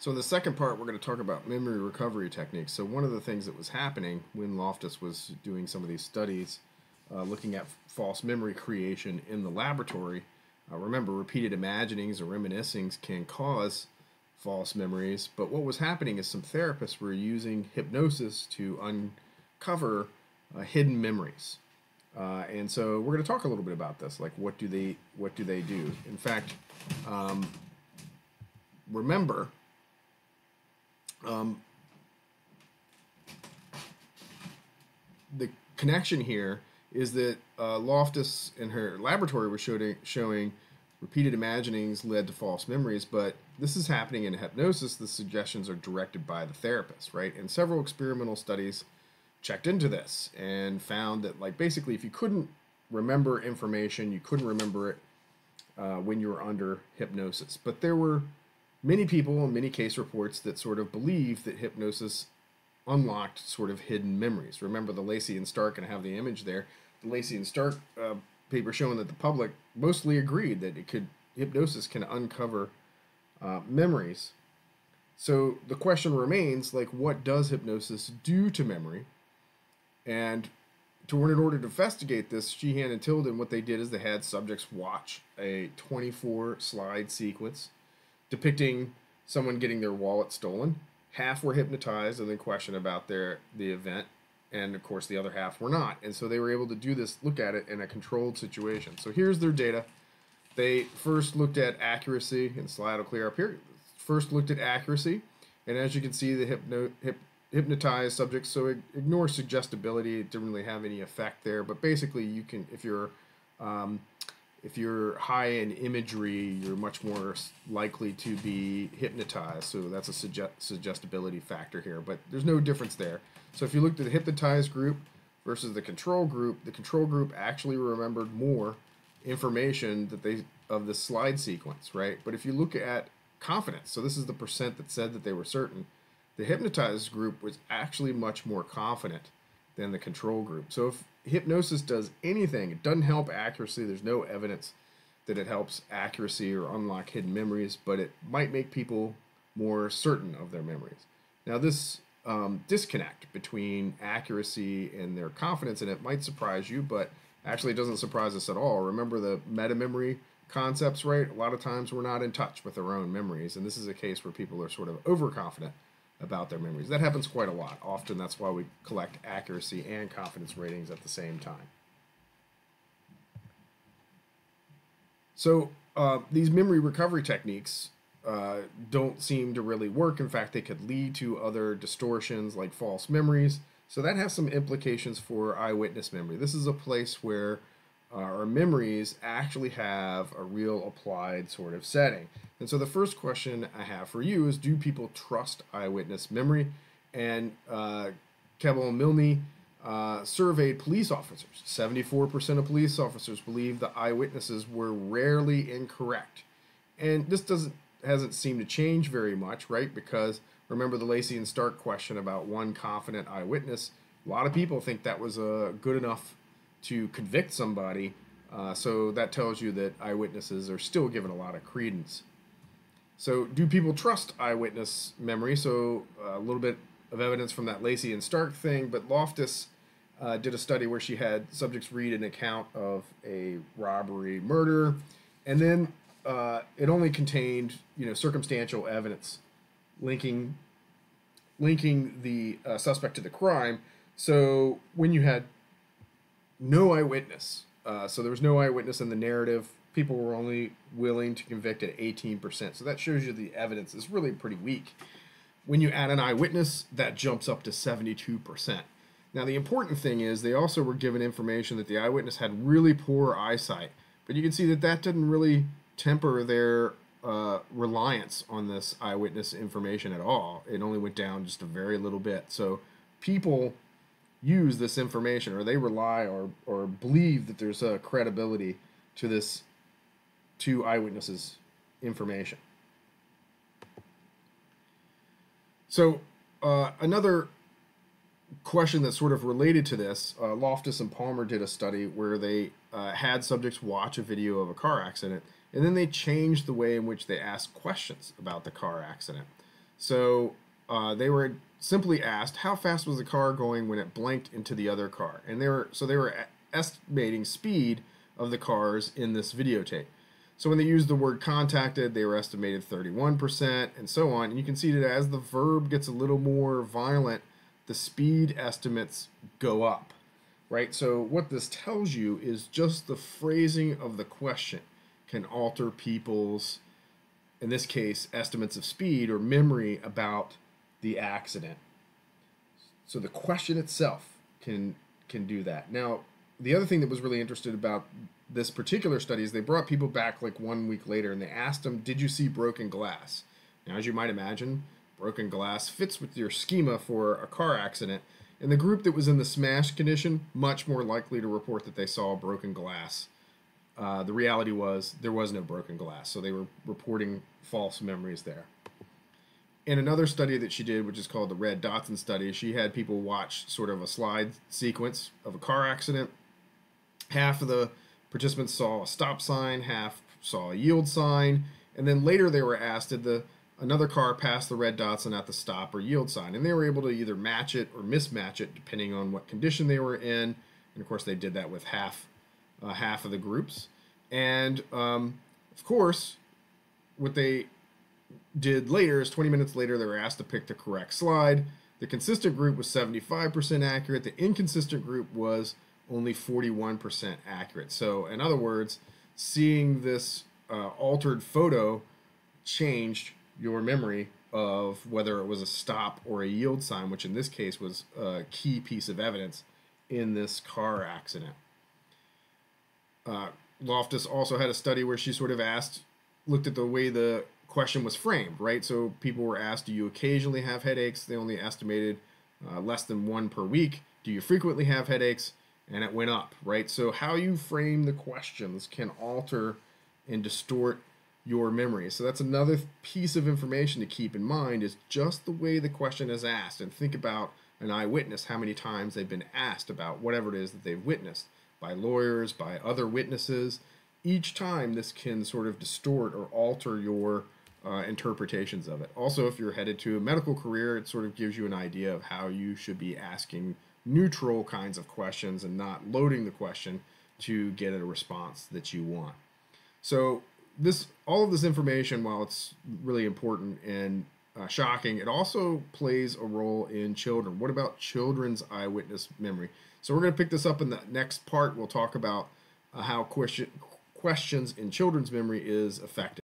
So in the second part, we're going to talk about memory recovery techniques. So one of the things that was happening when Loftus was doing some of these studies, uh, looking at false memory creation in the laboratory, uh, remember repeated imaginings or reminiscings can cause false memories. But what was happening is some therapists were using hypnosis to uncover uh, hidden memories. Uh, and so we're going to talk a little bit about this, like what do they what do they do? In fact, um, remember um, the connection here is that uh, Loftus in her laboratory was showing, showing repeated imaginings led to false memories, but this is happening in hypnosis. The suggestions are directed by the therapist, right? And several experimental studies checked into this and found that, like, basically, if you couldn't remember information, you couldn't remember it uh, when you were under hypnosis. But there were many people and many case reports that sort of believe that hypnosis unlocked sort of hidden memories. Remember the Lacy and Stark, and I have the image there. The Lacy and Stark uh, paper showing that the public mostly agreed that it could hypnosis can uncover uh, memories. So the question remains, like, what does hypnosis do to memory? And to in order to investigate this, Sheehan and Tilden, what they did is they had subjects watch a 24 slide sequence depicting someone getting their wallet stolen. Half were hypnotized and then questioned about their the event, and of course the other half were not. And so they were able to do this, look at it in a controlled situation. So here's their data. They first looked at accuracy, and slide will clear up here. First looked at accuracy, and as you can see, the hypno, hypnotized subjects. So ignore suggestibility; it didn't really have any effect there. But basically, you can if you're um, if you're high in imagery, you're much more likely to be hypnotized. So that's a suggest- suggestibility factor here, but there's no difference there. So if you looked at the hypnotized group versus the control group, the control group actually remembered more information that they of the slide sequence, right? But if you look at confidence, so this is the percent that said that they were certain, the hypnotized group was actually much more confident than the control group. So if hypnosis does anything, it doesn't help accuracy. There's no evidence that it helps accuracy or unlock hidden memories, but it might make people more certain of their memories. Now, this um, disconnect between accuracy and their confidence in it might surprise you, but actually it doesn't surprise us at all. Remember the meta memory concepts, right? A lot of times we're not in touch with our own memories, and this is a case where people are sort of overconfident about their memories. That happens quite a lot. Often that's why we collect accuracy and confidence ratings at the same time. So uh, these memory recovery techniques uh, don't seem to really work. In fact, they could lead to other distortions like false memories. So that has some implications for eyewitness memory. This is a place where uh, our memories actually have a real applied sort of setting. And so the first question I have for you is Do people trust eyewitness memory? And uh, Milne uh, surveyed police officers. 74% of police officers believe the eyewitnesses were rarely incorrect. And this doesn't hasn't seemed to change very much, right? Because remember the Lacy and Stark question about one confident eyewitness. A lot of people think that was a good enough to convict somebody. Uh, so that tells you that eyewitnesses are still given a lot of credence. So, do people trust eyewitness memory? So, uh, a little bit of evidence from that Lacy and Stark thing, but Loftus uh, did a study where she had subjects read an account of a robbery, murder, and then uh, it only contained, you know, circumstantial evidence linking linking the uh, suspect to the crime. So, when you had no eyewitness. Uh, so there was no eyewitness in the narrative. People were only willing to convict at 18%. So that shows you the evidence is really pretty weak. When you add an eyewitness, that jumps up to 72%. Now, the important thing is they also were given information that the eyewitness had really poor eyesight. But you can see that that didn't really temper their uh, reliance on this eyewitness information at all. It only went down just a very little bit. So people use this information or they rely or or believe that there's a credibility to this to eyewitnesses information. So uh, another question that's sort of related to this uh, loftus and palmer did a study where they uh, had subjects watch a video of a car accident and then they changed the way in which they asked questions about the car accident. So uh, they were simply asked how fast was the car going when it blanked into the other car, and they were so they were estimating speed of the cars in this videotape. So when they used the word contacted, they were estimated 31% and so on. And you can see that as the verb gets a little more violent, the speed estimates go up, right? So what this tells you is just the phrasing of the question can alter people's, in this case, estimates of speed or memory about the accident. So the question itself can can do that. Now, the other thing that was really interested about this particular study is they brought people back like one week later and they asked them, "Did you see broken glass?" Now, as you might imagine, broken glass fits with your schema for a car accident. And the group that was in the smash condition, much more likely to report that they saw broken glass. Uh, the reality was there was no broken glass, so they were reporting false memories there. In another study that she did, which is called the Red Datsun study, she had people watch sort of a slide sequence of a car accident. Half of the Participants saw a stop sign, half saw a yield sign, and then later they were asked did the another car pass the red Datsun at the stop or yield sign, and they were able to either match it or mismatch it depending on what condition they were in. And of course, they did that with half uh, half of the groups. And um, of course, what they did later is 20 minutes later they were asked to pick the correct slide. The consistent group was 75% accurate. The inconsistent group was only 41% accurate. So, in other words, seeing this uh, altered photo changed your memory of whether it was a stop or a yield sign, which in this case was a key piece of evidence in this car accident. Uh, Loftus also had a study where she sort of asked, looked at the way the question was framed, right? So people were asked, Do you occasionally have headaches? They only estimated uh, less than one per week. Do you frequently have headaches? and it went up, right? So how you frame the questions can alter and distort your memory. So that's another piece of information to keep in mind is just the way the question is asked and think about an eyewitness, how many times they've been asked about whatever it is that they've witnessed by lawyers, by other witnesses. Each time this can sort of distort or alter your uh, interpretations of it. Also, if you're headed to a medical career, it sort of gives you an idea of how you should be asking neutral kinds of questions and not loading the question to get a response that you want. So this all of this information, while it's really important and uh, shocking, it also plays a role in children. What about children's eyewitness memory? So we're going to pick this up in the next part. We'll talk about uh, how question, questions in children's memory is affected.